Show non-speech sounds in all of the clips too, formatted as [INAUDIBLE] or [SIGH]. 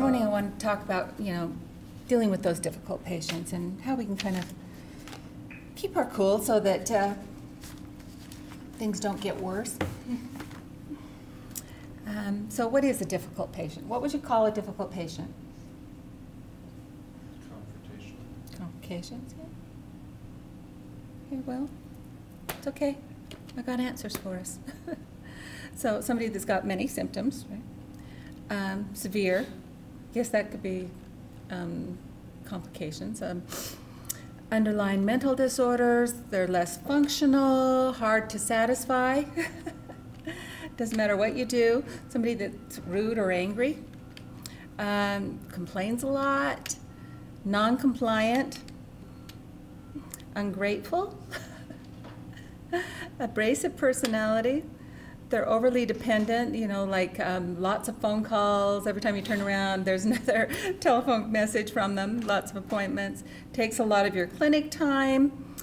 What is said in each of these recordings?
morning I want to talk about, you know, dealing with those difficult patients and how we can kind of keep our cool so that uh, things don't get worse. Um, so what is a difficult patient? What would you call a difficult patient? Confrontational. Complications, yeah. Yeah, well, it's okay. I got answers for us. [LAUGHS] so somebody that's got many symptoms, right? Um, severe, yes, that could be um, complications. Um, underlying mental disorders, they're less functional, hard to satisfy. [LAUGHS] Doesn't matter what you do. Somebody that's rude or angry, um, complains a lot, non-compliant, ungrateful, [LAUGHS] abrasive personality. They're overly dependent, you know, like um, lots of phone calls. Every time you turn around, there's [LAUGHS] another telephone message from them, lots of appointments. Takes a lot of your clinic time.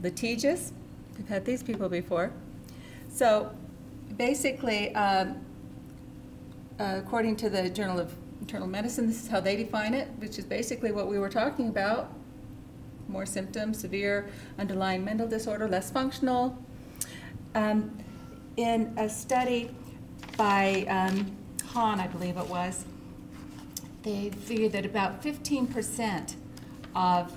Litigious, we've had these people before. So basically, um, uh, according to the Journal of Internal Medicine, this is how they define it, which is basically what we were talking about. More symptoms, severe underlying mental disorder, less functional. Um, in a study by um, Hahn, I believe it was, they figured that about 15% of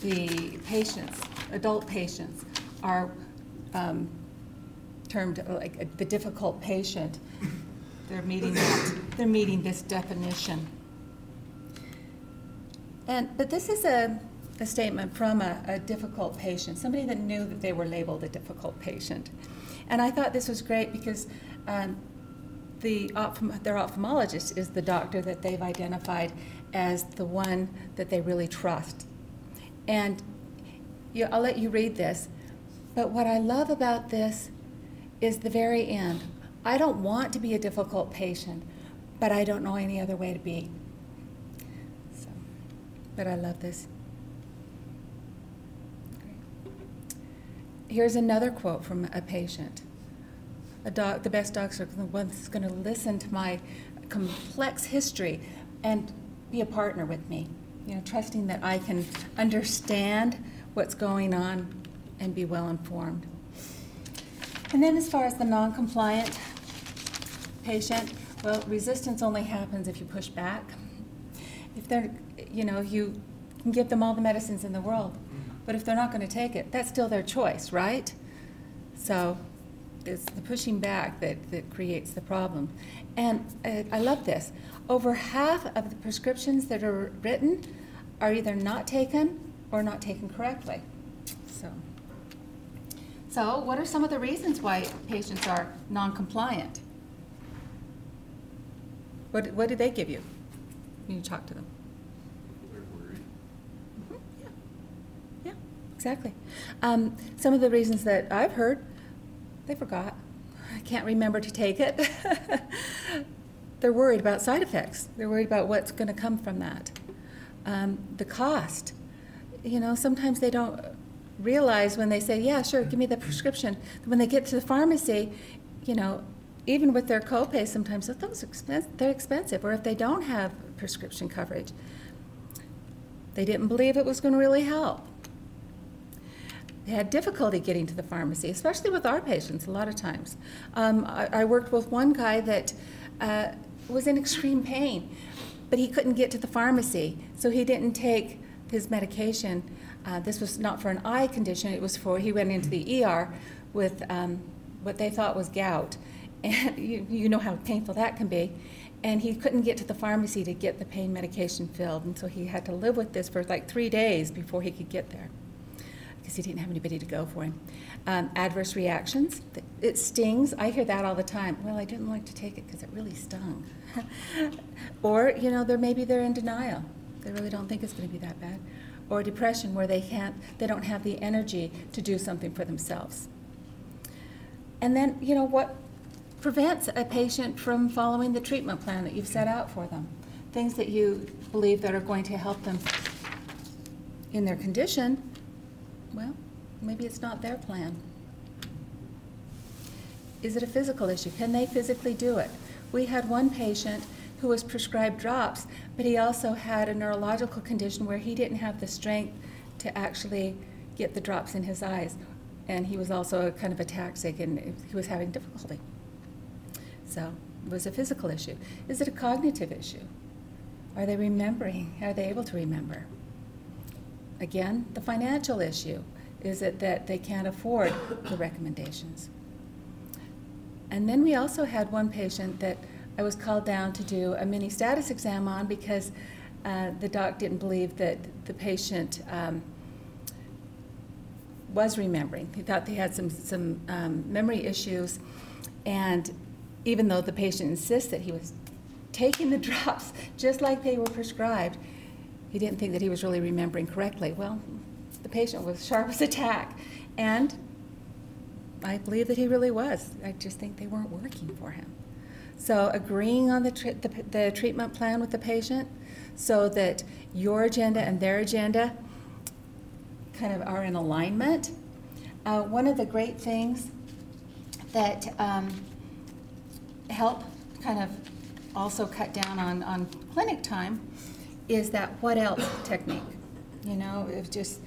the patients, adult patients, are um, termed like the difficult patient. They're meeting that, they're meeting this definition. And, but this is a, a statement from a, a difficult patient, somebody that knew that they were labeled a difficult patient. And I thought this was great because um, the ophthalm their ophthalmologist is the doctor that they've identified as the one that they really trust. And you, I'll let you read this. But what I love about this is the very end. I don't want to be a difficult patient, but I don't know any other way to be. So, but I love this. Here's another quote from a patient. A doc, the best docs are the ones that's going to listen to my complex history and be a partner with me. You know, trusting that I can understand what's going on and be well informed. And then as far as the non-compliant patient, well, resistance only happens if you push back. If they're, you know, you can give them all the medicines in the world, but if they're not going to take it, that's still their choice, right? So it's the pushing back that, that creates the problem. And uh, I love this. Over half of the prescriptions that are written are either not taken or not taken correctly. So, so what are some of the reasons why patients are non-compliant? What, what do they give you when you talk to them? They're worried. Yeah, yeah, exactly. Um, some of the reasons that I've heard, they forgot. I can't remember to take it. [LAUGHS] They're worried about side effects. They're worried about what's going to come from that. Um, the cost. You know, sometimes they don't realize when they say, yeah, sure, give me the prescription. When they get to the pharmacy, you know, even with their copay, sometimes those expense, they're expensive. Or if they don't have prescription coverage, they didn't believe it was going to really help. Had difficulty getting to the pharmacy, especially with our patients a lot of times. Um, I, I, worked with one guy that uh, was in extreme pain, but he couldn't get to the pharmacy, so he didn't take his medication. Uh, this was not for an eye condition, it was for, he went into the ER with um, what they thought was gout. And [LAUGHS] you, you know how painful that can be. And he couldn't get to the pharmacy to get the pain medication filled, and so he had to live with this for like three days before he could get there because he didn't have anybody to go for him. Um, adverse reactions, it stings. I hear that all the time. Well, I didn't like to take it because it really stung. [LAUGHS] or, you know, they're, maybe they're in denial. They really don't think it's going to be that bad. Or depression where they can't, they don't have the energy to do something for themselves. And then, you know, what prevents a patient from following the treatment plan that you've set out for them? Things that you believe that are going to help them in their condition, well, maybe it's not their plan. Is it a physical issue? Can they physically do it? We had one patient who was prescribed drops, but he also had a neurological condition where he didn't have the strength to actually get the drops in his eyes. And he was also kind of ataxic and he was having difficulty. So it was a physical issue. Is it a cognitive issue? Are they remembering? Are they able to remember? Again, the financial issue. Is it that they can't afford the recommendations? And then we also had one patient that I was called down to do a mini status exam on because uh, the doc didn't believe that the patient um, was remembering. He thought they had some, some um, memory issues, and even though the patient insists that he was taking the [LAUGHS] drops just like they were prescribed, he didn't think that he was really remembering correctly. Well, the patient was sharp as a tack, and I believe that he really was. I just think they weren't working for him. So agreeing on the, the, the treatment plan with the patient so that your agenda and their agenda kind of are in alignment. Uh, one of the great things that um, help kind of also cut down on, on clinic time is that what else [COUGHS] technique. You know, if just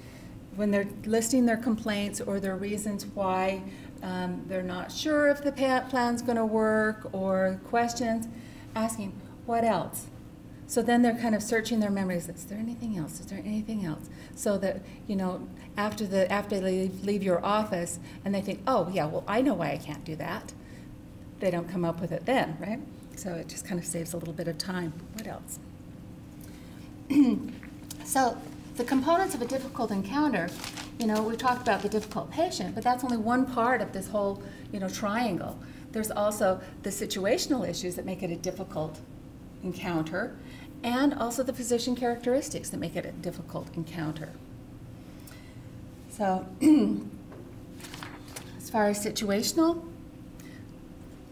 when they're listing their complaints or their reasons why um, they're not sure if the plan's going to work or questions, asking, what else? So then they're kind of searching their memories. Is there anything else? Is there anything else? So that, you know, after, the, after they leave, leave your office and they think, oh, yeah, well, I know why I can't do that. They don't come up with it then, right? So it just kind of saves a little bit of time. What else? So the components of a difficult encounter, you know, we talked about the difficult patient, but that's only one part of this whole, you know, triangle. There's also the situational issues that make it a difficult encounter, and also the physician characteristics that make it a difficult encounter. So, [CLEARS THROAT] as far as situational,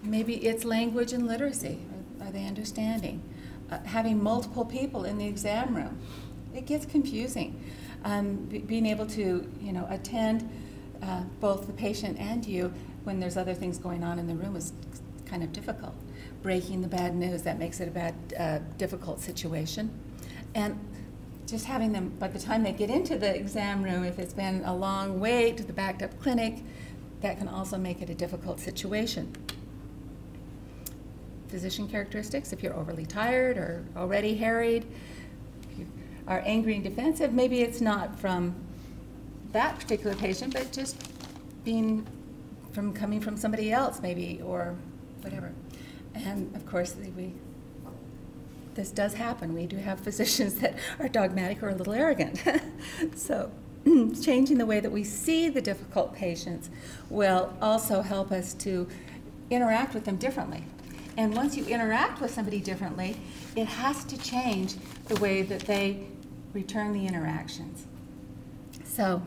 maybe it's language and literacy. Are, are they understanding? Uh, having multiple people in the exam room it gets confusing. Um, being able to, you know, attend uh, both the patient and you when there's other things going on in the room is kind of difficult. Breaking the bad news, that makes it a bad, uh, difficult situation. And just having them, by the time they get into the exam room, if it's been a long wait to the backed up clinic, that can also make it a difficult situation. Physician characteristics, if you're overly tired or already harried, are angry and defensive, maybe it's not from that particular patient, but just being from coming from somebody else, maybe, or whatever. And of course, we this does happen. We do have [LAUGHS] physicians that are dogmatic or a little arrogant. [LAUGHS] so, [CLEARS THROAT] changing the way that we see the difficult patients will also help us to interact with them differently. And once you interact with somebody differently, it has to change the way that they return the interactions. So,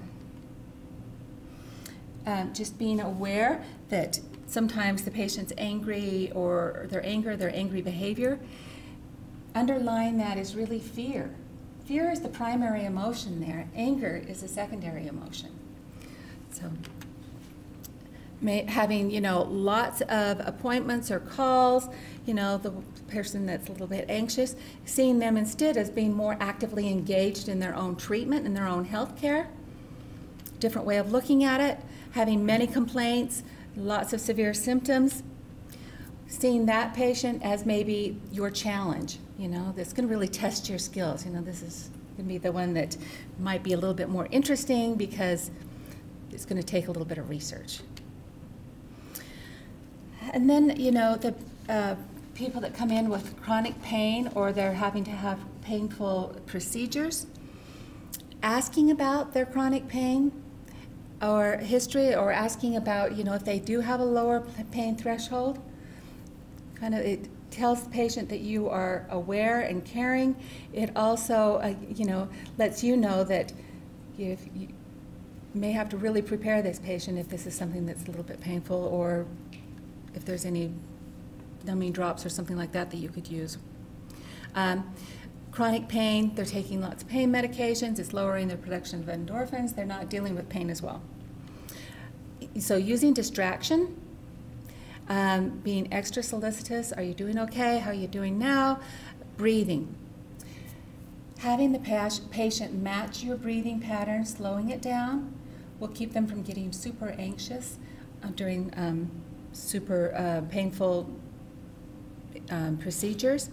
um, just being aware that sometimes the patient's angry or their anger, their angry behavior, underlying that is really fear. Fear is the primary emotion there, anger is a secondary emotion. So, may, having, you know, lots of appointments or calls, you know, the person that's a little bit anxious, seeing them instead as being more actively engaged in their own treatment and their own health care. Different way of looking at it, having many complaints, lots of severe symptoms, seeing that patient as maybe your challenge, you know, that's going to really test your skills. You know, this is going to be the one that might be a little bit more interesting because it's going to take a little bit of research. And then, you know, the uh, people that come in with chronic pain or they're having to have painful procedures, asking about their chronic pain or history or asking about, you know, if they do have a lower pain threshold, kind of it tells the patient that you are aware and caring. It also, uh, you know, lets you know that you may have to really prepare this patient if this is something that's a little bit painful or if there's any numbing drops or something like that that you could use. Um, chronic pain, they're taking lots of pain medications, it's lowering their production of endorphins, they're not dealing with pain as well. So using distraction, Um, being extra solicitous, are you doing okay? How are you doing now? Breathing. Having the patient match your breathing pattern, slowing it down, will keep them from getting super anxious uh, during um, super uh, painful um, procedures.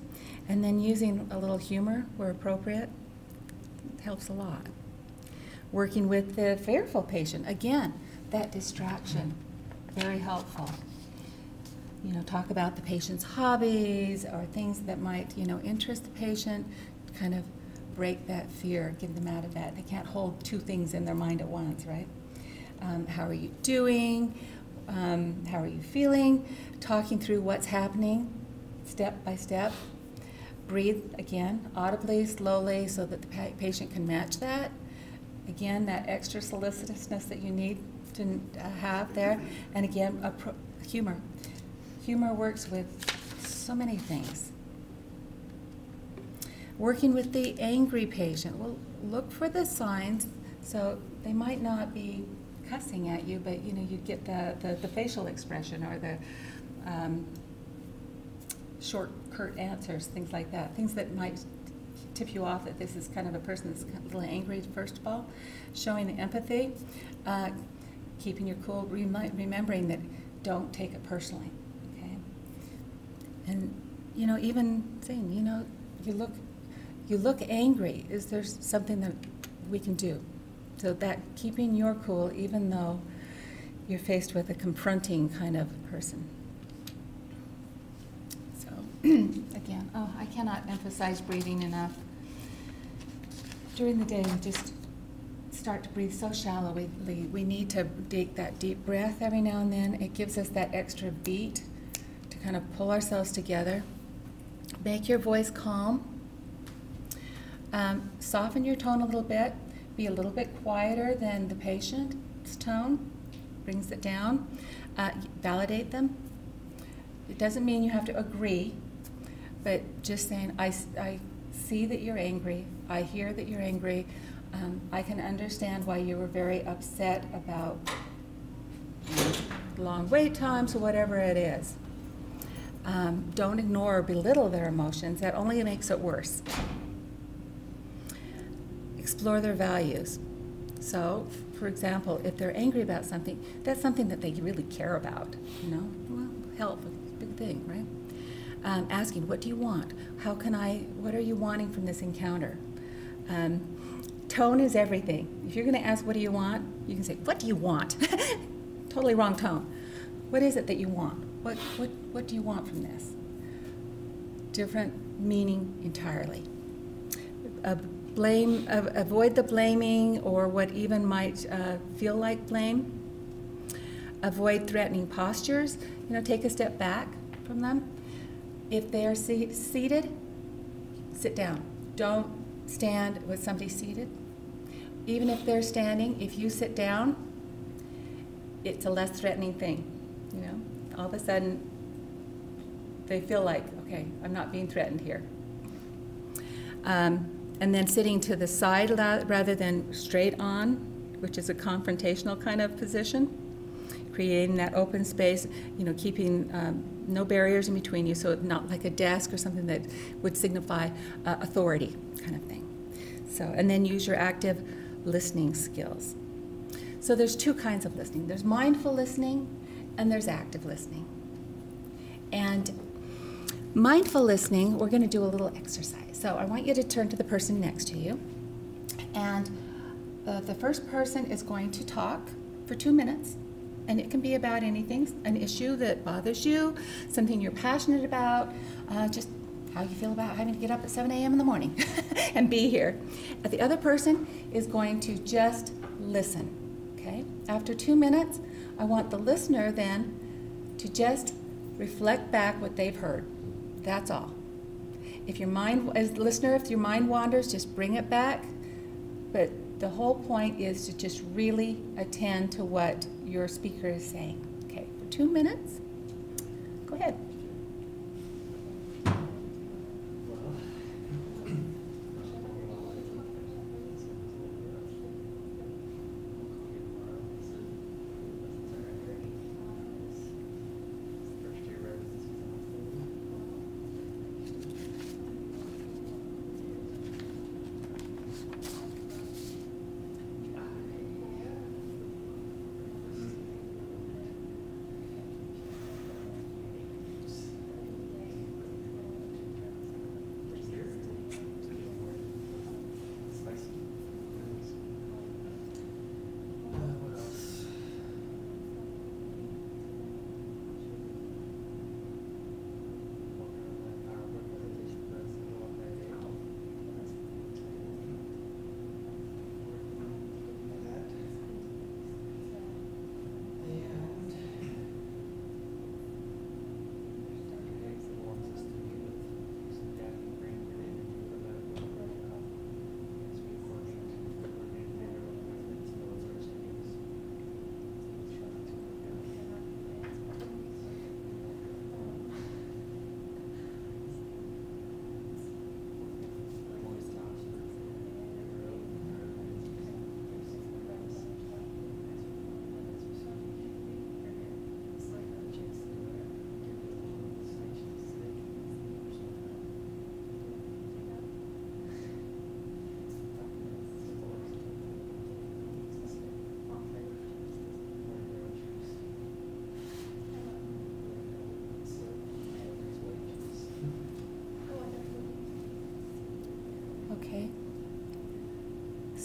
And then using a little humor where appropriate helps a lot. Working with the fearful patient, again, that distraction, very helpful. You know, talk about the patient's hobbies or things that might, you know, interest the patient, kind of break that fear, get them out of that. They can't hold two things in their mind at once, right? Um, how are you doing? Um, how are you feeling? Talking through what's happening step by step. Breathe again, audibly, slowly, so that the pa- patient can match that. Again, that extra solicitousness that you need to uh, have there. And again, humor. Humor works with so many things. Working with the angry patient, well, look for the signs. So they might not be cussing at you, but you know, you'd get the, the, the facial expression or the um, short, curt answers, things like that. Things that might tip you off that this is kind of a person that's a little angry, first of all. Showing empathy, uh, keeping your cool, remi- remembering that don't take it personally. Okay? And, you know, even saying, you know, you look, you look angry. Is there something that we can do? So that keeping your cool, even though you're faced with a confronting kind of person. So, [CLEARS THROAT] again, oh, I cannot emphasize breathing enough. During the day, we just start to breathe so shallowly. We need to take that deep breath every now and then. It gives us that extra beat to kind of pull ourselves together. Make your voice calm. Um, soften your tone a little bit. Be a little bit quieter than the patient's tone. Brings it down. Uh, validate them. It doesn't mean you have to agree, but just saying, I, I see that you're angry. I hear that you're angry. Um, I can understand why you were very upset about long wait times or whatever it is. Um, don't ignore or belittle their emotions. That only makes it worse. Explore their values. So, for example, if they're angry about something, that's something that they really care about. You know, well, help, big thing, right? Um, asking, what do you want? How can I? What are you wanting from this encounter? Um, tone is everything. If you're going to ask, what do you want? You can say, what do you want? [LAUGHS] totally wrong tone. What is it that you want? What, what, what do you want from this? Different meaning entirely. Uh, blame, avoid the blaming or what even might uh, feel like blame. Avoid threatening postures. You know, take a step back from them. If they are seat- seated, sit down. Don't stand with somebody seated. Even if they're standing, if you sit down, it's a less threatening thing. You know, all of a sudden they feel like, okay, I'm not being threatened here. Um, and then sitting to the side rather than straight on, which is a confrontational kind of position, creating that open space, you know, keeping um, no barriers in between you, so not like a desk or something that would signify uh, authority kind of thing. So, and then use your active listening skills. So there's two kinds of listening. There's mindful listening and there's active listening. And mindful listening, we're going to do a little exercise. So I want you to turn to the person next to you. And uh, the first person is going to talk for two minutes. And it can be about anything, an issue that bothers you, something you're passionate about, uh, just how you feel about having to get up at 7 a.m. in the morning [LAUGHS] and be here. The other person is going to just listen. Okay? After two minutes, I want the listener then to just reflect back what they've heard. That's all. If your mind, as listener, if your mind wanders, just bring it back. But the whole point is to just really attend to what your speaker is saying. Okay, for two minutes. Go ahead.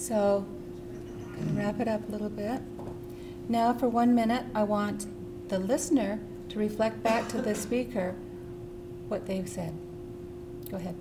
So, wrap it up a little bit. Now, for one minute, I want the listener to reflect back to the speaker what they've said. Go ahead.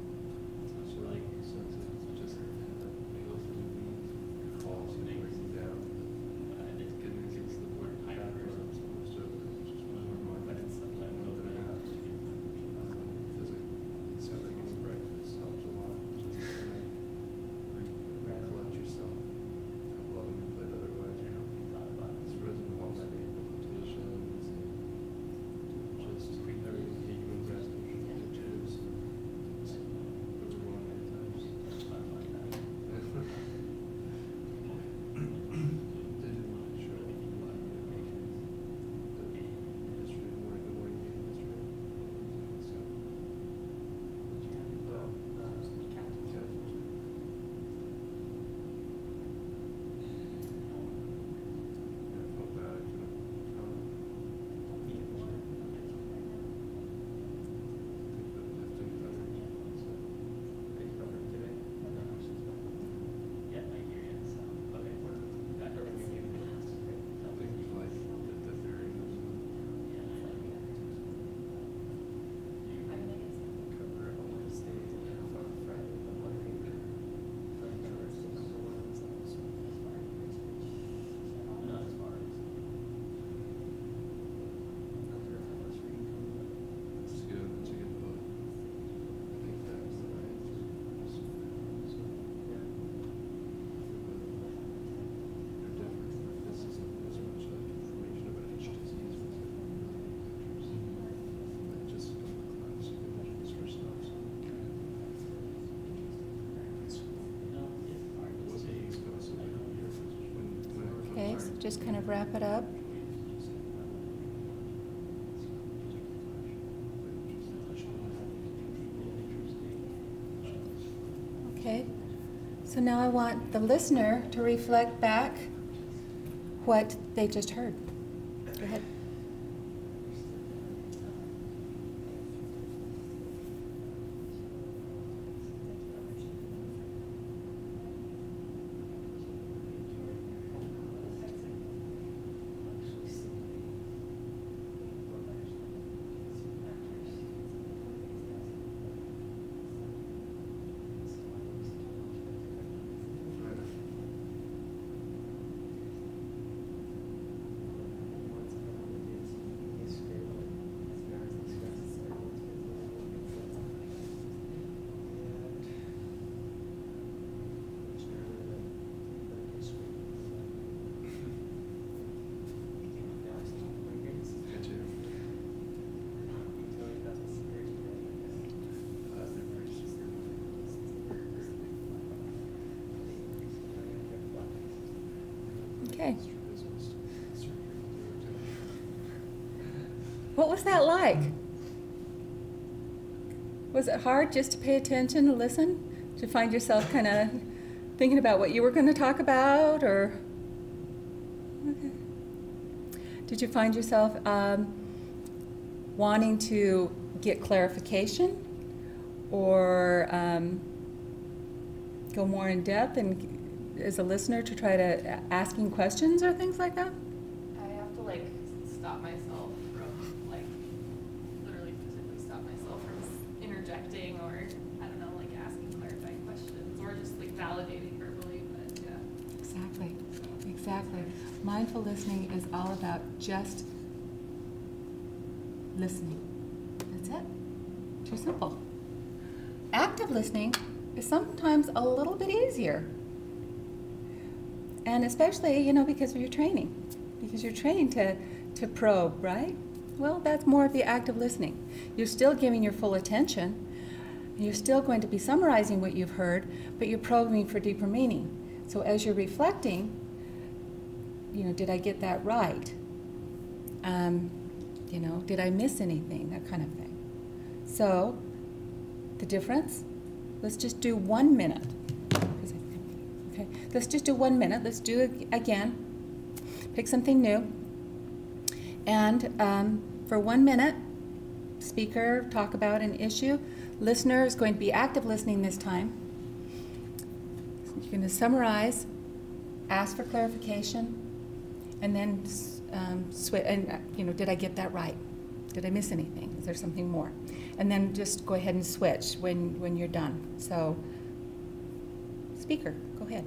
Just kind of wrap it up. Okay, so now I want the listener to reflect back what they just heard. Go ahead. Good too. Uh, they're very Okay, business. What was that like? Was it hard just to pay attention and listen? To find yourself kind of thinking about what you were going to talk about, or? Okay. Did you find yourself um, wanting to get clarification or um, go more in depth and as a listener to try to asking questions or things like that? I have to like stop myself from like literally physically stop myself from s- interjecting or I don't know like asking clarifying questions or just like validating verbally. But yeah, Exactly, exactly. Mindful listening is all about just listening. That's it. Too simple. Active listening is sometimes a little bit easier. And especially, you know, because of your training. Because you're trained to, to probe, right? Well, that's more of the active listening. You're still giving your full attention. You're still going to be summarizing what you've heard, but you're probing for deeper meaning. So as you're reflecting, you know, did I get that right? Um, you know, did I miss anything? That kind of thing. So, the difference? Let's just do one minute. Okay, let's just do one minute. Let's do it again. Pick something new. And um, for one minute, speaker talk about an issue. Listener is going to be active listening this time. You're going to summarize ask for clarification, and then um, switch. And uh, you know, did I get that right? Did I miss anything? Is there something more? And then just go ahead and switch when when you're done. So, speaker, go ahead.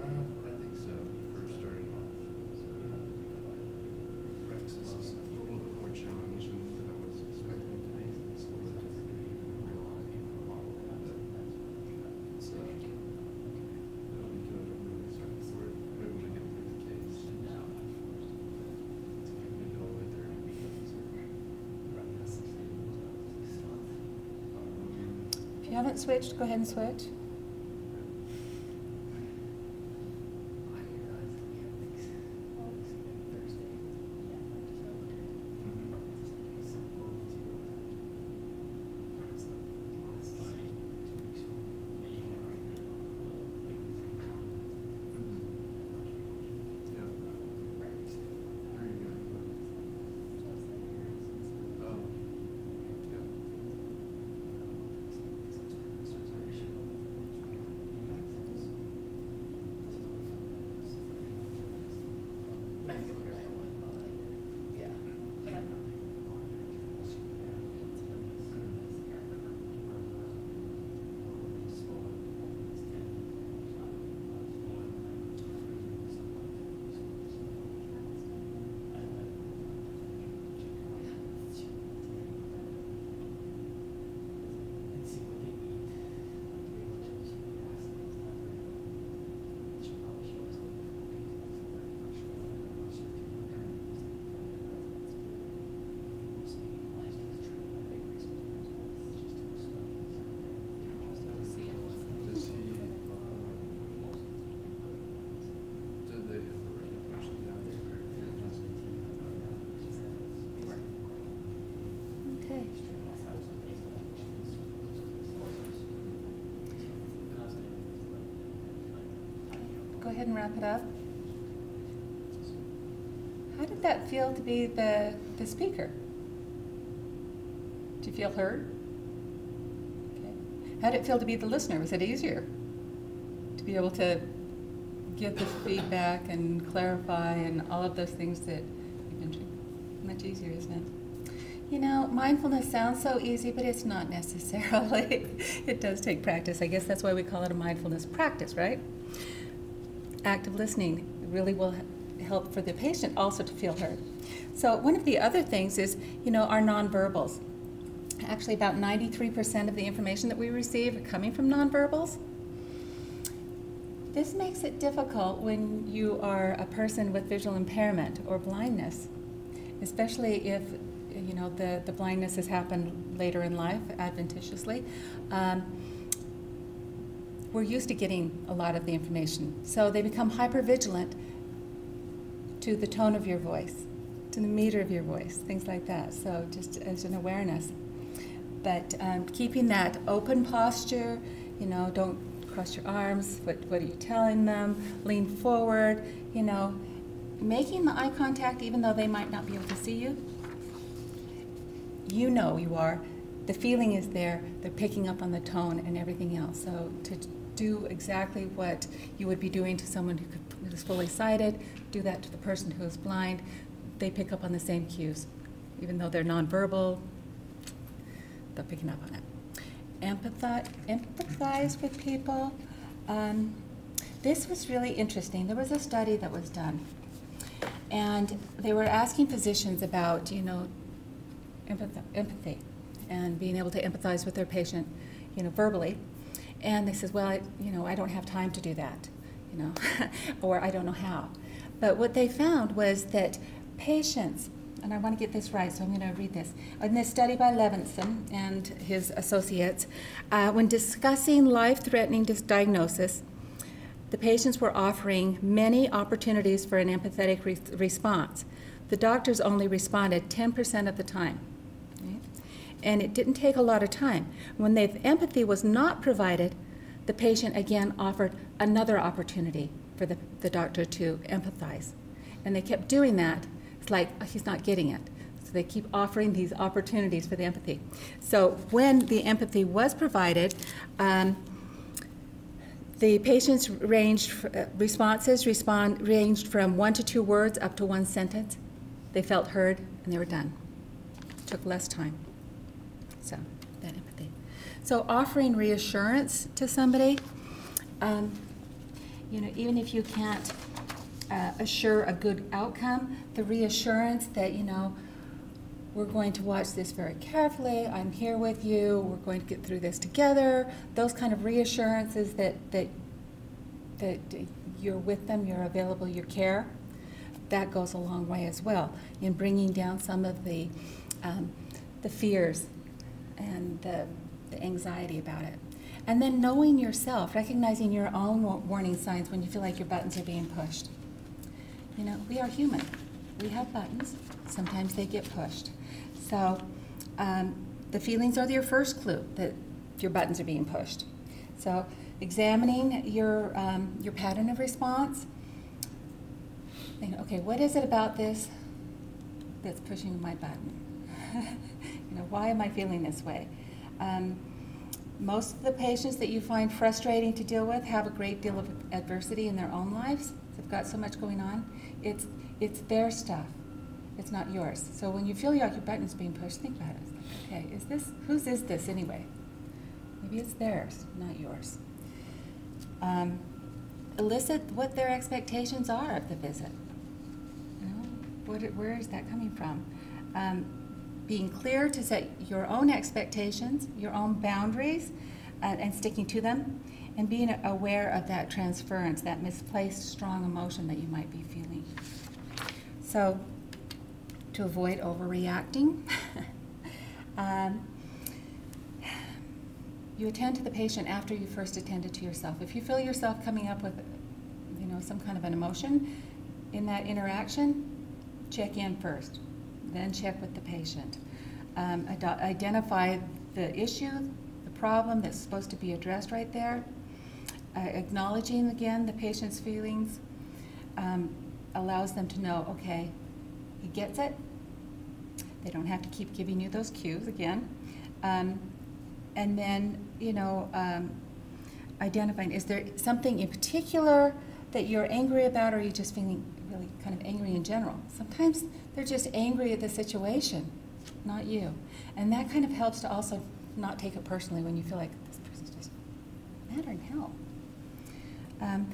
I think so, for starting off. Rex is a little bit more challenging than I was expecting to be. It's a little bit real So, it'll be good, I'm really excited for it, I'm able to get through the case. It's gonna be all the way through. If you haven't switched, go ahead and switch. Yeah. Very good. Oh, yeah. Does he, um, did they have a radio person down there? Okay. Go ahead and wrap it up. How did that feel to be the, the speaker? Did you feel heard? Okay. How did it feel to be the listener? Was it easier to be able to give the feedback and clarify and all of those things that you've? Much easier, isn't it? You know, mindfulness sounds so easy, but it's not necessarily. [LAUGHS] it does take practice. I guess that's why we call it a mindfulness practice, right? Active listening really will help for the patient also to feel heard. So, one of the other things is, you know, our nonverbals. Actually, about 93% of the information that we receive are coming from nonverbals. This makes it difficult when you are a person with visual impairment or blindness, especially if you know the, the blindness has happened later in life, adventitiously. Um, we're used to getting a lot of the information, so they become hypervigilant to the tone of your voice, to the meter of your voice, things like that. So just as an awareness. But um, keeping that open posture, you know, don't cross your arms. What, what are you telling them? Lean forward, you know, making the eye contact even though they might not be able to see you. You know you are. The feeling is there. They're picking up on the tone and everything else. So to do exactly what you would be doing to someone who is fully sighted, do that to the person who is blind. They pick up on the same cues, even though they're nonverbal, they're picking up on it. Empathize, empathize with people. Um, this was really interesting. There was a study that was done, and they were asking physicians about, you know, empath- empathy and being able to empathize with their patient, you know, verbally. And they says, well, I, you know, I don't have time to do that, you know, [LAUGHS] or I don't know how. But what they found was that patients, and I want to get this right, so I'm going to read this. In this study by Levinson and his associates, uh, when discussing life-threatening diagnosis, the patients were offering many opportunities for an empathetic re- response. The doctors only responded 10% of the time. And it didn't take a lot of time. When the empathy was not provided, the patient again offered another opportunity for the, the doctor to empathize. And they kept doing that. It's like, "Oh, he's not getting it. So they keep offering these opportunities for the empathy. So when the empathy was provided, um, the patients ranged, uh, responses respond, ranged from one to two words up to one sentence. They felt heard and they were done. It Took less time. So, that empathy. So, offering reassurance to somebody, um, you know, even if you can't uh, assure a good outcome, the reassurance that, you know, we're going to watch this very carefully. I'm here with you. We're going to get through this together. Those kind of reassurances that that that you're with them, you're available, you care. That goes a long way as well in bringing down some of the um, the fears and the, the anxiety about it. And then knowing yourself, recognizing your own warning signs when you feel like your buttons are being pushed. You know, we are human. We have buttons. Sometimes they get pushed. So um, the feelings are your first clue that your buttons are being pushed. So examining your, um, your pattern of response. Okay, what is it about this that's pushing my button? [LAUGHS] you know, why am I feeling this way? Um, most of the patients that you find frustrating to deal with have a great deal of adversity in their own lives. They've got so much going on. It's, it's their stuff. It's not yours. So when you feel like your button's being pushed, think about it. Like, okay, is this, whose is this anyway? Maybe it's theirs, not yours. Um, elicit what their expectations are of the visit. You know, what, where is that coming from? Um, being clear to set your own expectations, your own boundaries, uh, and sticking to them, and being aware of that transference, that misplaced strong emotion that you might be feeling. So, to avoid overreacting, [LAUGHS] um, you attend to the patient after you first attended to yourself. If you feel yourself coming up with, you know, some kind of an emotion in that interaction, check in first, then check with the patient. Um, ide- identify the issue, the problem that's supposed to be addressed right there. Uh, acknowledging again the patient's feelings um, allows them to know, okay, he gets it. They don't have to keep giving you those cues again. Um, and then, you know, um, identifying is there something in particular that you're angry about, or are you just feeling really kind of angry in general? Sometimes they're just angry at the situation, not you. And that kind of helps to also not take it personally when you feel like this person's just mad in hell. Um,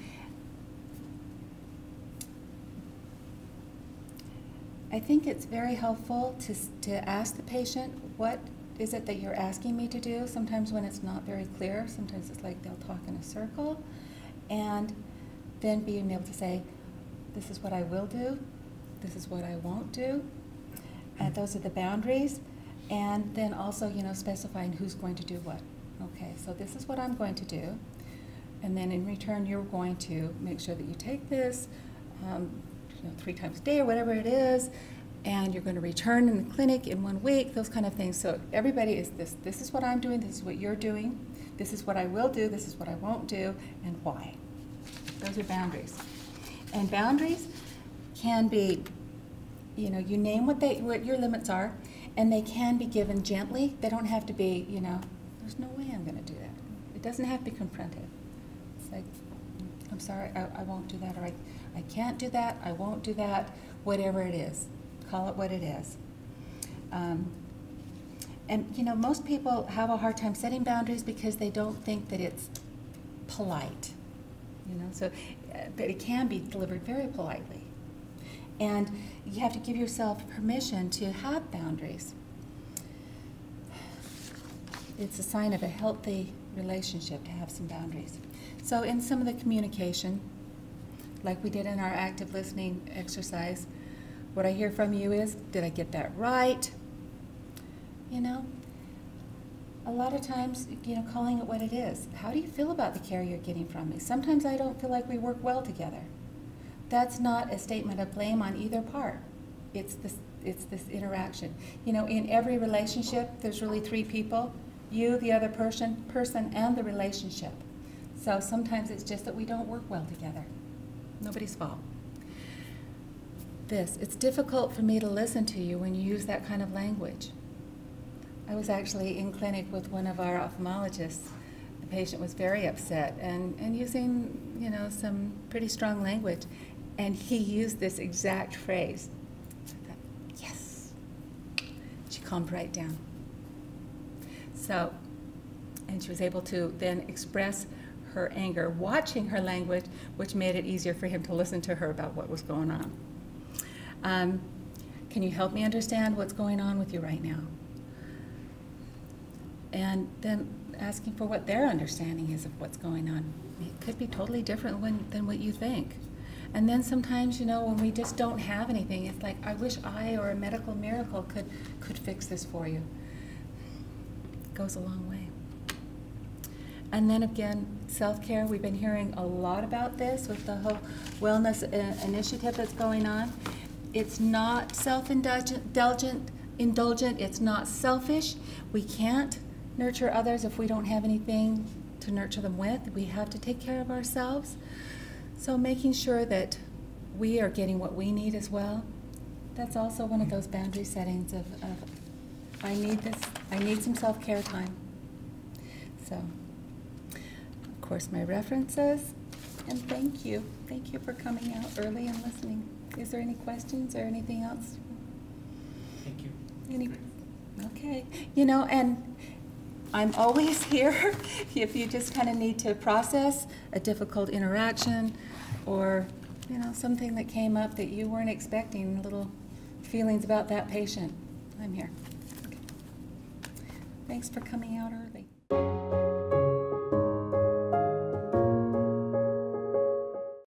I think it's very helpful to, to ask the patient, what is it that you're asking me to do? Sometimes when it's not very clear, sometimes it's like they'll talk in a circle. And then being able to say, this is what I will do, this is what I won't do. And those are the boundaries. And then also, you know, specifying who's going to do what. Okay, so this is what I'm going to do. And then in return, you're going to make sure that you take this, um, you know, three times a day or whatever it is, and you're going to return in the clinic in one week, those kind of things. So everybody is this, this is what I'm doing, this is what you're doing, this is what I will do, this is what I won't do, and why. Those are boundaries. And boundaries can be, you know, you name what they, what your limits are, and they can be given gently. They don't have to be, you know, there's no way I'm going to do that. It doesn't have to be confronted. It's like, I'm sorry, I, I won't do that, or I, I can't do that, I won't do that, whatever it is. Call it what it is. Um, and, you know, most people have a hard time setting boundaries because they don't think that it's polite, you know, so, but it can be delivered very politely. And you have to give yourself permission to have boundaries. It's a sign of a healthy relationship to have some boundaries. So, in some of the communication, like we did in our active listening exercise, what I hear from you is, did I get that right? You know, a lot of times, you know, calling it what it is. How do you feel about the care you're getting from me? Sometimes I don't feel like we work well together. That's not a statement of blame on either part. It's this, it's this interaction. You know, in every relationship, there's really three people you, the other person, person, and the relationship. So sometimes it's just that we don't work well together. Nobody's fault. This, it's difficult for me to listen to you when you use that kind of language. I was actually in clinic with one of our ophthalmologists. The patient was very upset and, and using, you know, some pretty strong language. And he used this exact phrase. Thought, yes. She calmed right down. So, and she was able to then express her anger, watching her language, which made it easier for him to listen to her about what was going on. Um, can you help me understand what's going on with you right now? And then asking for what their understanding is of what's going on. It could be totally different when, than what you think. And then sometimes, you know, when we just don't have anything, it's like, I wish I or a medical miracle could, could fix this for you. It goes a long way. And then again, self care. We've been hearing a lot about this with the whole wellness uh, initiative that's going on. It's not self indulgent, indulgent, it's not selfish. We can't nurture others if we don't have anything to nurture them with. We have to take care of ourselves. So, making sure that we are getting what we need as well. That's also one of those boundary settings of, of I need this, I need some self care time. So, of course, my references, and thank you. Thank you for coming out early and listening. Is there any questions or anything else? Thank you. Any, okay, you know, and I'm always here [LAUGHS] if you just kind of need to process a difficult interaction or, you know, something that came up that you weren't expecting, little feelings about that patient. I'm here. Okay. Thanks for coming out early.